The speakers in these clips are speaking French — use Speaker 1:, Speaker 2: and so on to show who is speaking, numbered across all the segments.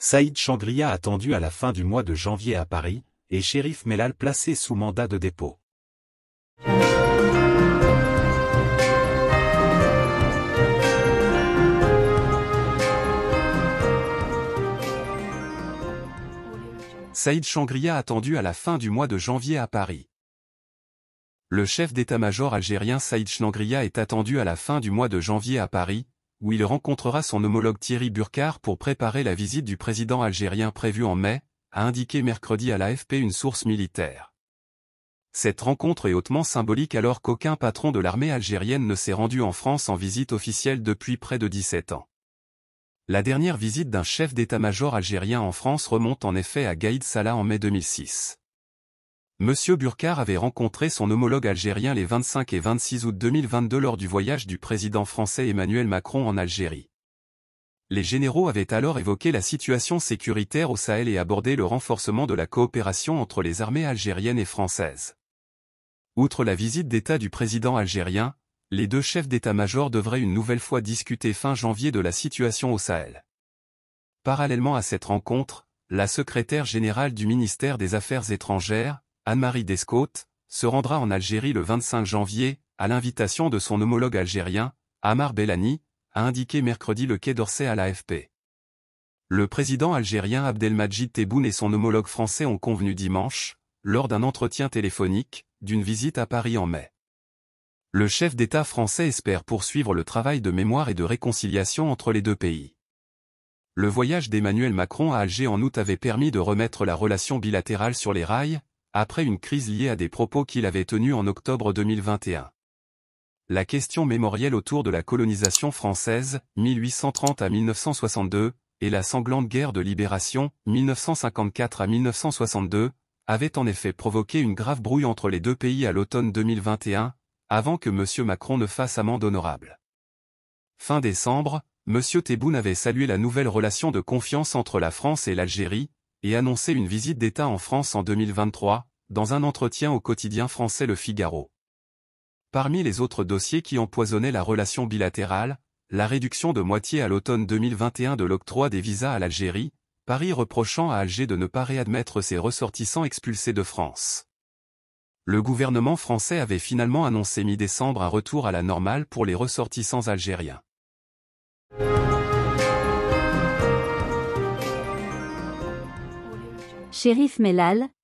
Speaker 1: Saïd Changria attendu à la fin du mois de janvier à Paris, et Shérif Mellal placé sous mandat de dépôt. Saïd Changria attendu à la fin du mois de janvier à Paris. Le chef d'état-major algérien Saïd Changria est attendu à la fin du mois de janvier à Paris, où il rencontrera son homologue Thierry Burkhardt pour préparer la visite du président algérien prévue en mai, a indiqué mercredi à l'AFP une source militaire. Cette rencontre est hautement symbolique alors qu'aucun patron de l'armée algérienne ne s'est rendu en France en visite officielle depuis près de 17 ans. La dernière visite d'un chef d'état-major algérien en France remonte en effet à Gaïd Salah en mai 2006. Monsieur Burkhardt avait rencontré son homologue algérien les 25 et 26 août 2022 lors du voyage du président français Emmanuel Macron en Algérie. Les généraux avaient alors évoqué la situation sécuritaire au Sahel et abordé le renforcement de la coopération entre les armées algériennes et françaises. Outre la visite d'État du président algérien, les deux chefs d'état-major devraient une nouvelle fois discuter fin janvier de la situation au Sahel. Parallèlement à cette rencontre, la secrétaire générale du ministère des Affaires étrangères, Anne-Marie Descôtes, se rendra en Algérie le 25 janvier, à l'invitation de son homologue algérien, Amar Bellani, a indiqué mercredi le Quai d'Orsay à l'AFP. Le président algérien Abdelmajid Tebboune et son homologue français ont convenu dimanche, lors d'un entretien téléphonique, d'une visite à Paris en mai. Le chef d'État français espère poursuivre le travail de mémoire et de réconciliation entre les deux pays. Le voyage d'Emmanuel Macron à Alger en août avait permis de remettre la relation bilatérale sur les rails, après une crise liée à des propos qu'il avait tenus en octobre 2021. La question mémorielle autour de la colonisation française, 1830 à 1962, et la sanglante guerre de libération, 1954 à 1962, avait en effet provoqué une grave brouille entre les deux pays à l'automne 2021, avant que M. Macron ne fasse amende honorable. Fin décembre, M. Tebboune avait salué la nouvelle relation de confiance entre la France et l'Algérie, et annoncé une visite d'État en France en 2023, dans un entretien au quotidien français Le Figaro. Parmi les autres dossiers qui empoisonnaient la relation bilatérale, la réduction de moitié à l'automne 2021 de l'octroi des visas à l'Algérie, Paris reprochant à Alger de ne pas réadmettre ses ressortissants expulsés de France le gouvernement français avait finalement annoncé mi-décembre un retour à la normale pour les ressortissants algériens.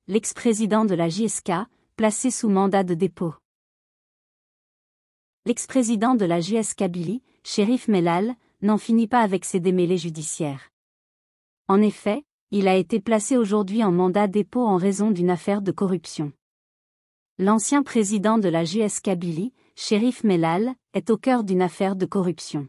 Speaker 2: L'ex-président de la JSK, placé sous mandat de dépôt. L'ex-président de la JSK Billy, Shérif Mellal, n'en finit pas avec ses démêlés judiciaires. En effet, il a été placé aujourd'hui en mandat dépôt en raison d'une affaire de corruption. L'ancien président de la JS Kabylie, Shérif Mellal, est au cœur d'une affaire de corruption.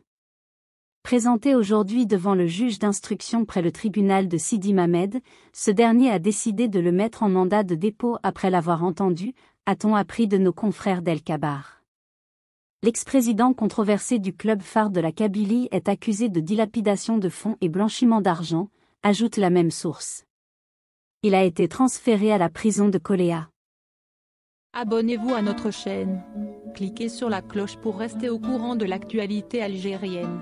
Speaker 2: Présenté aujourd'hui devant le juge d'instruction près le tribunal de Sidi Mamed, ce dernier a décidé de le mettre en mandat de dépôt après l'avoir entendu, a-t-on appris de nos confrères d'El Kabar. L'ex-président controversé du club phare de la Kabylie est accusé de dilapidation de fonds et blanchiment d'argent, ajoute la même source. Il a été transféré à la prison de Coléa.
Speaker 3: Abonnez-vous à notre chaîne. Cliquez sur la cloche pour rester au courant de l'actualité algérienne.